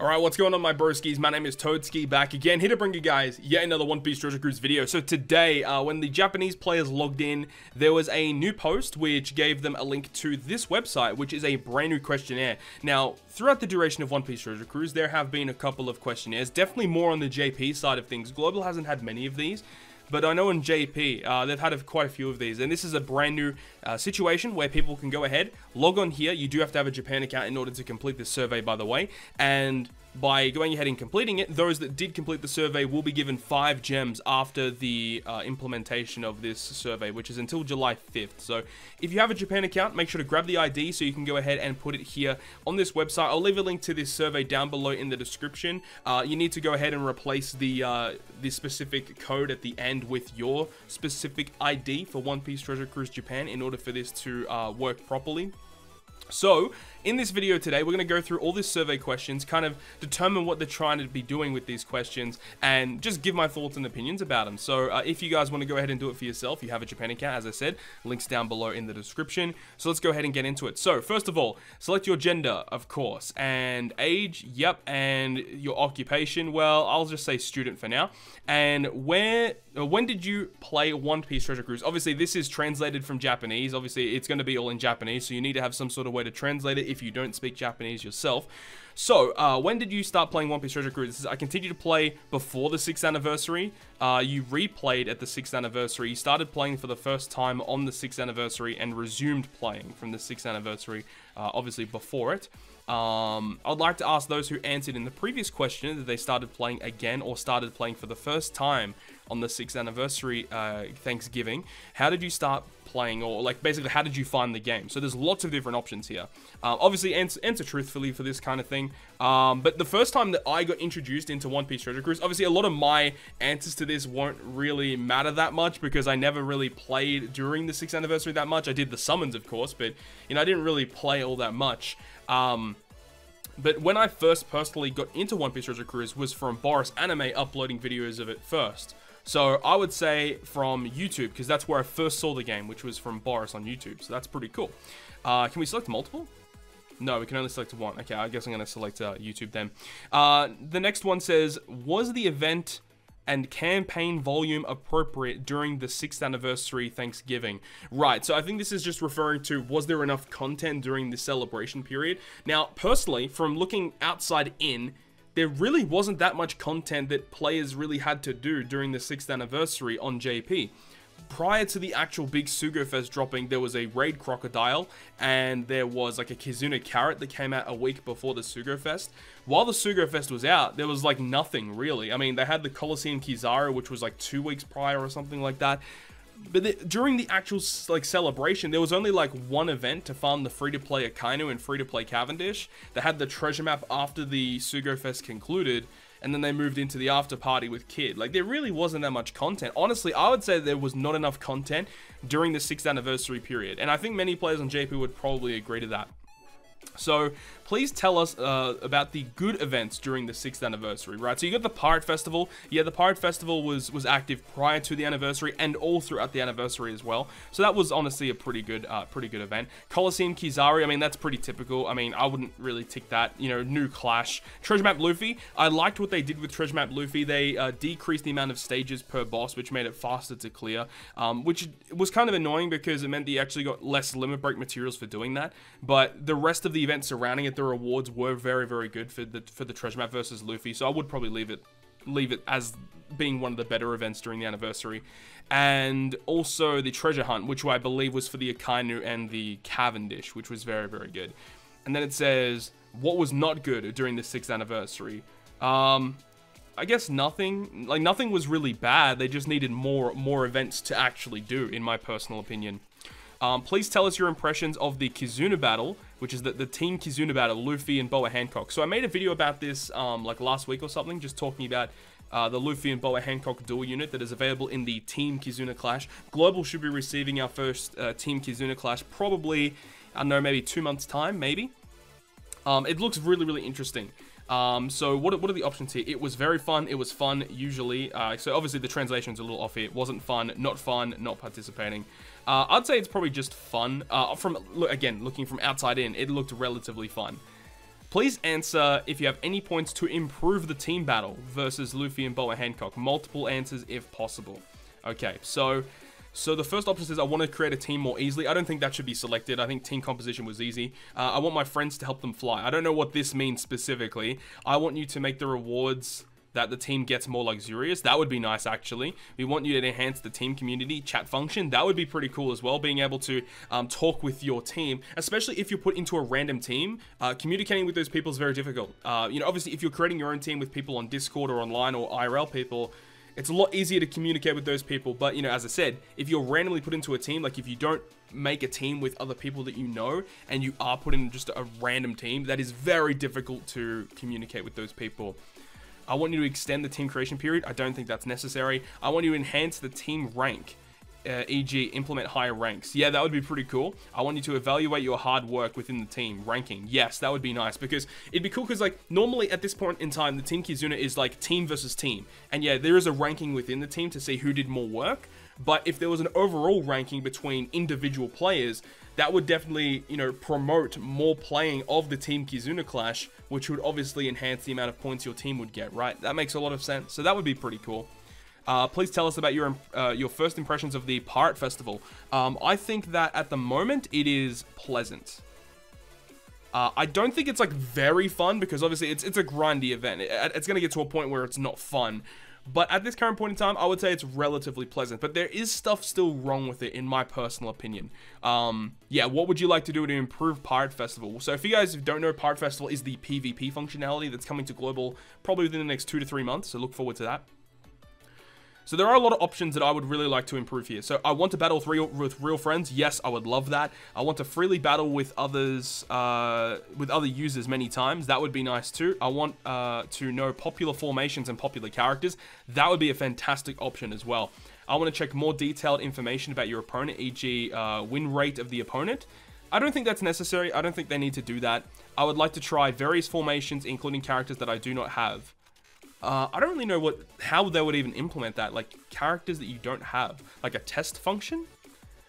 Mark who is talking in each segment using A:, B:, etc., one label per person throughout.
A: Alright, what's going on my broskies? My name is Toadskii, back again, here to bring you guys yet another One Piece Treasure Cruise video. So today, uh, when the Japanese players logged in, there was a new post which gave them a link to this website, which is a brand new questionnaire. Now, throughout the duration of One Piece Treasure Cruise, there have been a couple of questionnaires, definitely more on the JP side of things. Global hasn't had many of these, but I know in JP, uh, they've had a, quite a few of these, and this is a brand new uh, situation where people can go ahead, log on here. You do have to have a Japan account in order to complete this survey, by the way, and by going ahead and completing it, those that did complete the survey will be given five gems after the uh, implementation of this survey, which is until July 5th. So if you have a Japan account, make sure to grab the ID so you can go ahead and put it here on this website. I'll leave a link to this survey down below in the description. Uh, you need to go ahead and replace the uh, the specific code at the end with your specific ID for One Piece Treasure Cruise Japan in order for this to uh, work properly. So, in this video today, we're going to go through all these survey questions, kind of determine what they're trying to be doing with these questions, and just give my thoughts and opinions about them. So, uh, if you guys want to go ahead and do it for yourself, you have a Japan account, as I said, links down below in the description. So, let's go ahead and get into it. So, first of all, select your gender, of course, and age, yep, and your occupation, well, I'll just say student for now. And where, uh, when did you play One Piece Treasure Cruise? Obviously, this is translated from Japanese. Obviously, it's going to be all in Japanese, so you need to have some sort of way to translate it if you don't speak Japanese yourself. So, uh, when did you start playing One Piece Treasure Cruise? Is, I continued to play before the 6th anniversary. Uh, you replayed at the 6th anniversary. You started playing for the first time on the 6th anniversary and resumed playing from the 6th anniversary, uh, obviously before it. Um, I'd like to ask those who answered in the previous question that they started playing again or started playing for the first time on the 6th anniversary uh, Thanksgiving. How did you start playing or like basically how did you find the game? So there's lots of different options here. Um, obviously answer, answer, truthfully for this kind of thing. Um, but the first time that I got introduced into One Piece Treasure Cruise, obviously a lot of my answers to this won't really matter that much because I never really played during the 6th anniversary that much. I did the summons of course, but you know I didn't really play all that much. Um, but when I first personally got into One Piece Treasure Cruise was from Boris Anime uploading videos of it first. So I would say from YouTube, because that's where I first saw the game, which was from Boris on YouTube. So that's pretty cool. Uh, can we select multiple? No, we can only select one. Okay, I guess I'm going to select uh, YouTube then. Uh, the next one says, was the event and campaign volume appropriate during the 6th anniversary Thanksgiving. Right, so I think this is just referring to was there enough content during the celebration period? Now, personally, from looking outside in, there really wasn't that much content that players really had to do during the 6th anniversary on JP prior to the actual big Sugo Fest dropping, there was a Raid Crocodile, and there was like a Kizuna Carrot that came out a week before the Sugo Fest. While the Sugo Fest was out, there was like nothing really. I mean, they had the Coliseum Kizaru, which was like two weeks prior or something like that. But the, during the actual like celebration, there was only like one event to farm the free-to-play Akainu and free-to-play Cavendish. They had the treasure map after the Sugo Fest concluded, and then they moved into the after party with Kid. Like, there really wasn't that much content. Honestly, I would say there was not enough content during the 6th anniversary period, and I think many players on JP would probably agree to that. So please tell us uh, about the good events during the sixth anniversary, right? So you got the Pirate Festival. Yeah, the Pirate Festival was was active prior to the anniversary and all throughout the anniversary as well. So that was honestly a pretty good, uh, pretty good event. Coliseum Kizaru, I mean that's pretty typical. I mean I wouldn't really tick that. You know, new Clash, Treasure Map Luffy. I liked what they did with Treasure Map Luffy. They uh, decreased the amount of stages per boss, which made it faster to clear, um, which was kind of annoying because it meant you actually got less limit break materials for doing that. But the rest of the events surrounding it, the rewards were very, very good for the for the treasure map versus Luffy. So I would probably leave it leave it as being one of the better events during the anniversary. And also the treasure hunt, which I believe was for the Akainu and the Cavendish, which was very, very good. And then it says, what was not good during the 6th anniversary? Um, I guess nothing. Like, nothing was really bad. They just needed more, more events to actually do, in my personal opinion. Um, please tell us your impressions of the Kizuna battle, which is the, the Team Kizuna battle, Luffy and Boa Hancock. So I made a video about this um, like last week or something, just talking about uh, the Luffy and Boa Hancock dual unit that is available in the Team Kizuna Clash. Global should be receiving our first uh, Team Kizuna Clash probably, I don't know, maybe two months' time, maybe. Um, it looks really, really interesting. Um, so what, what are the options here? It was very fun. It was fun, usually. Uh, so obviously the translation's a little off here. It wasn't fun, not fun, not participating. Uh, I'd say it's probably just fun. Uh, from look, Again, looking from outside in, it looked relatively fun. Please answer if you have any points to improve the team battle versus Luffy and Boa Hancock. Multiple answers if possible. Okay, so so the first option says I want to create a team more easily. I don't think that should be selected. I think team composition was easy. Uh, I want my friends to help them fly. I don't know what this means specifically. I want you to make the rewards that the team gets more luxurious. That would be nice, actually. We want you to enhance the team community chat function. That would be pretty cool as well, being able to um, talk with your team, especially if you're put into a random team. Uh, communicating with those people is very difficult. Uh, you know, obviously, if you're creating your own team with people on Discord or online or IRL people, it's a lot easier to communicate with those people. But, you know, as I said, if you're randomly put into a team, like if you don't make a team with other people that you know and you are put in just a random team, that is very difficult to communicate with those people. I want you to extend the team creation period. I don't think that's necessary. I want you to enhance the team rank. Uh, e.g. implement higher ranks. Yeah, that would be pretty cool. I want you to evaluate your hard work within the team ranking. Yes, that would be nice because it'd be cool because like normally at this point in time, the Team Kizuna is like team versus team. And yeah, there is a ranking within the team to see who did more work. But if there was an overall ranking between individual players, that would definitely, you know, promote more playing of the Team Kizuna Clash, which would obviously enhance the amount of points your team would get, right? That makes a lot of sense. So that would be pretty cool. Uh, please tell us about your uh, your first impressions of the Pirate Festival. Um, I think that at the moment it is pleasant. Uh, I don't think it's like very fun because obviously it's it's a grindy event. It, it's gonna get to a point where it's not fun. But at this current point in time, I would say it's relatively pleasant. But there is stuff still wrong with it, in my personal opinion. Um, yeah, what would you like to do to improve Pirate Festival? So if you guys don't know, Pirate Festival is the PvP functionality that's coming to global probably within the next two to three months. So look forward to that. So there are a lot of options that I would really like to improve here. So I want to battle with real, with real friends. Yes, I would love that. I want to freely battle with others, uh, with other users many times. That would be nice too. I want uh, to know popular formations and popular characters. That would be a fantastic option as well. I want to check more detailed information about your opponent, e.g. Uh, win rate of the opponent. I don't think that's necessary. I don't think they need to do that. I would like to try various formations, including characters that I do not have. Uh, I don't really know what how they would even implement that, like characters that you don't have, like a test function.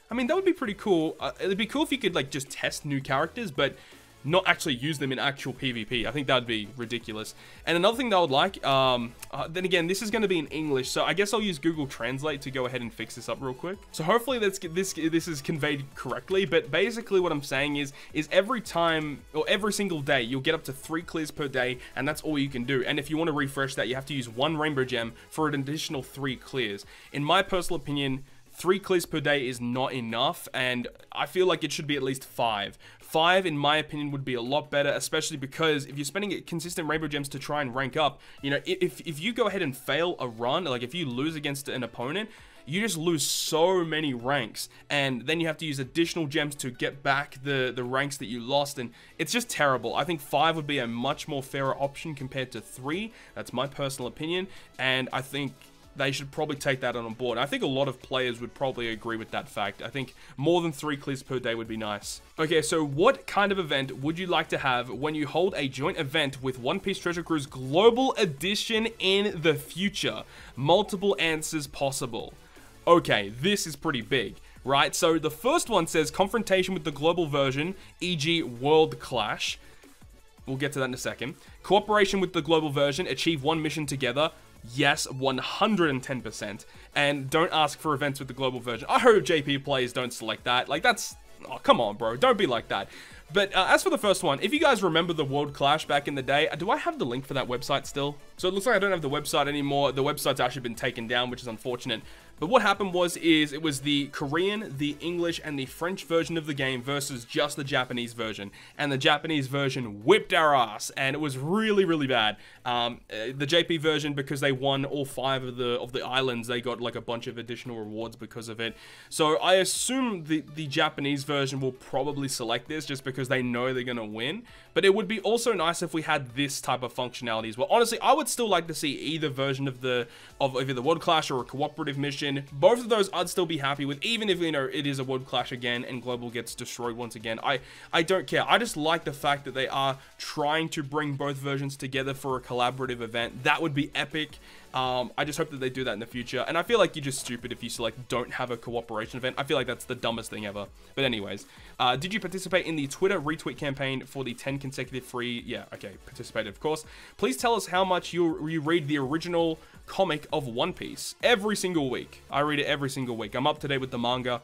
A: I mean, that would be pretty cool. Uh, it'd be cool if you could like just test new characters, but not actually use them in actual PvP. I think that would be ridiculous. And another thing that I would like, um, uh, then again, this is going to be in English, so I guess I'll use Google Translate to go ahead and fix this up real quick. So hopefully this this this is conveyed correctly. But basically, what I'm saying is, is every time or every single day, you'll get up to three clears per day, and that's all you can do. And if you want to refresh that, you have to use one Rainbow Gem for an additional three clears. In my personal opinion, three clears per day is not enough, and I feel like it should be at least five. Five, in my opinion, would be a lot better, especially because if you're spending consistent rainbow gems to try and rank up, you know, if, if you go ahead and fail a run, like if you lose against an opponent, you just lose so many ranks and then you have to use additional gems to get back the the ranks that you lost and it's just terrible. I think five would be a much more fairer option compared to three. That's my personal opinion and i think they should probably take that on board. I think a lot of players would probably agree with that fact. I think more than three clears per day would be nice. Okay, so what kind of event would you like to have when you hold a joint event with One Piece Treasure Cruise Global Edition in the future? Multiple answers possible. Okay, this is pretty big right? So the first one says confrontation with the global version, e.g. World Clash. We'll get to that in a second. Cooperation with the global version, achieve one mission together. Yes, 110%. And don't ask for events with the global version. I hope JP players don't select that. Like, that's... Oh, come on, bro. Don't be like that. But uh, as for the first one, if you guys remember the World Clash back in the day, uh, do I have the link for that website still? So it looks like I don't have the website anymore. The website's actually been taken down, which is unfortunate. But what happened was, is it was the Korean, the English, and the French version of the game versus just the Japanese version. And the Japanese version whipped our ass, and it was really, really bad. Um, uh, the JP version, because they won all five of the of the islands, they got like a bunch of additional rewards because of it. So I assume the, the Japanese version will probably select this just because they know they're to win. But it would be also nice if we had this type of functionality as well. Honestly, I would still like to see either version of the of either the World Clash or a cooperative mission both of those I'd still be happy with, even if, you know, it is a World Clash again and Global gets destroyed once again. I, I don't care. I just like the fact that they are trying to bring both versions together for a collaborative event. That would be epic. Um, I just hope that they do that in the future. And I feel like you're just stupid if you like don't have a cooperation event. I feel like that's the dumbest thing ever. But anyways, uh, did you participate in the Twitter retweet campaign for the 10 consecutive free? Yeah, okay, participated of course. Please tell us how much you you read the original comic of One Piece every single week. I read it every single week. I'm up to date with the manga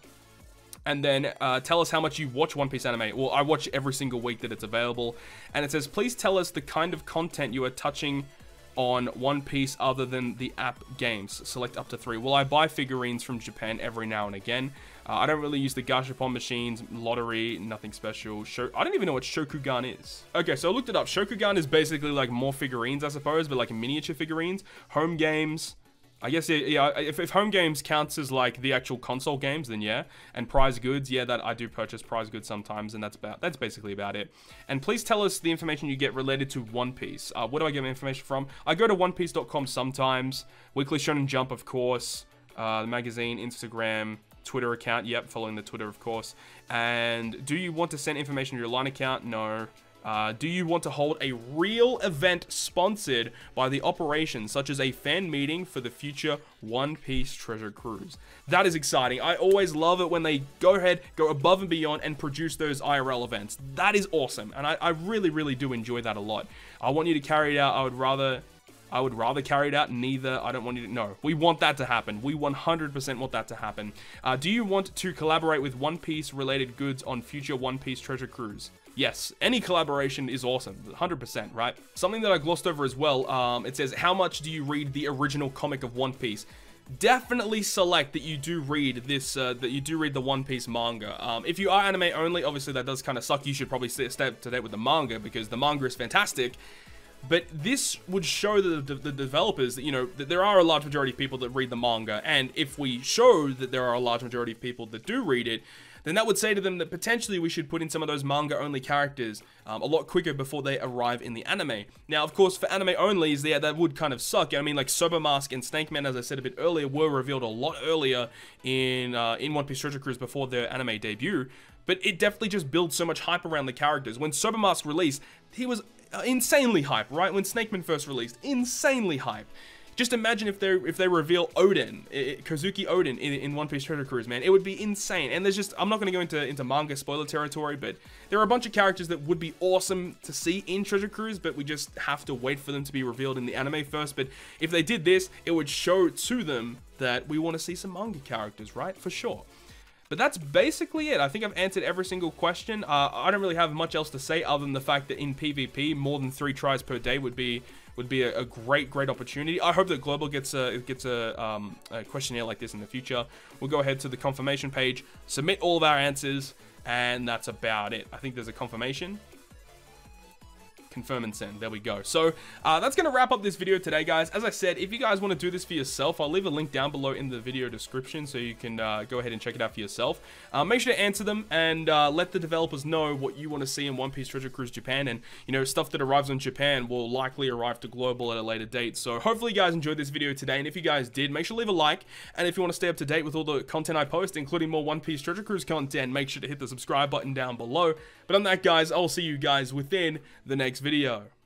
A: and then uh, tell us how much you watch One Piece anime. Well, I watch every single week that it's available. And it says, please tell us the kind of content you are touching on One Piece other than the app games. Select up to three. Well, I buy figurines from Japan every now and again. Uh, I don't really use the Gashapon machines, lottery, nothing special. Sho I don't even know what Shokugan is. Okay, so I looked it up. Shokugan is basically like more figurines, I suppose, but like miniature figurines. Home games, I guess, yeah, if, if home games counts as like the actual console games, then yeah. And prize goods, yeah, that I do purchase prize goods sometimes, and that's about that's basically about it. And please tell us the information you get related to One Piece. Uh, where do I get my information from? I go to OnePiece.com sometimes. Weekly Shonen Jump, of course. Uh, the magazine, Instagram, Twitter account. Yep, following the Twitter, of course. And do you want to send information to your line account? No. Uh, do you want to hold a real event sponsored by the operation, such as a fan meeting for the future One Piece Treasure Cruise? That is exciting. I always love it when they go ahead, go above and beyond, and produce those IRL events. That is awesome, and I, I really, really do enjoy that a lot. I want you to carry it out. I would rather I would rather carry it out. Neither. I don't want you to. No. We want that to happen. We 100% want that to happen. Uh, do you want to collaborate with One Piece related goods on future One Piece Treasure Cruise? Yes, any collaboration is awesome, 100%, right? Something that I glossed over as well, um, it says, how much do you read the original comic of One Piece? definitely select that you do read this, uh, that you do read the One Piece manga. Um, if you are anime only, obviously that does kind of suck. You should probably stay up to date with the manga because the manga is fantastic. But this would show the, the, the, developers that, you know, that there are a large majority of people that read the manga. And if we show that there are a large majority of people that do read it, then that would say to them that potentially we should put in some of those manga-only characters um, a lot quicker before they arrive in the anime. Now, of course, for anime only, yeah, that would kind of suck. I mean, like Soba Mask and Snake Man, as I said a bit earlier, were revealed a lot earlier in uh, in One Piece Treasure Cruise before their anime debut. But it definitely just builds so much hype around the characters. When Soba Mask released, he was uh, insanely hype, right? When Snake Man first released, insanely hype. Just imagine if they if they reveal Oden, Kozuki Oden in, in One Piece Treasure Cruise, man. It would be insane. And there's just I'm not going to go into into manga spoiler territory, but there are a bunch of characters that would be awesome to see in Treasure Cruise, but we just have to wait for them to be revealed in the anime first. But if they did this, it would show to them that we want to see some manga characters, right? For sure. But that's basically it. I think I've answered every single question. Uh, I don't really have much else to say other than the fact that in PvP, more than three tries per day would be would be a, a great, great opportunity. I hope that Global gets a gets a, um, a questionnaire like this in the future. We'll go ahead to the confirmation page, submit all of our answers, and that's about it. I think there's a confirmation confirm and send. There we go. So uh, that's going to wrap up this video today, guys. As I said, if you guys want to do this for yourself, I'll leave a link down below in the video description so you can uh, go ahead and check it out for yourself. Uh, make sure to answer them and uh, let the developers know what you want to see in One Piece Treasure Cruise Japan. And, you know, stuff that arrives in Japan will likely arrive to global at a later date. So hopefully you guys enjoyed this video today. And if you guys did, make sure to leave a like. And if you want to stay up to date with all the content I post, including more One Piece Treasure Cruise content, make sure to hit the subscribe button down below. But on that, guys, I'll see you guys within the next video.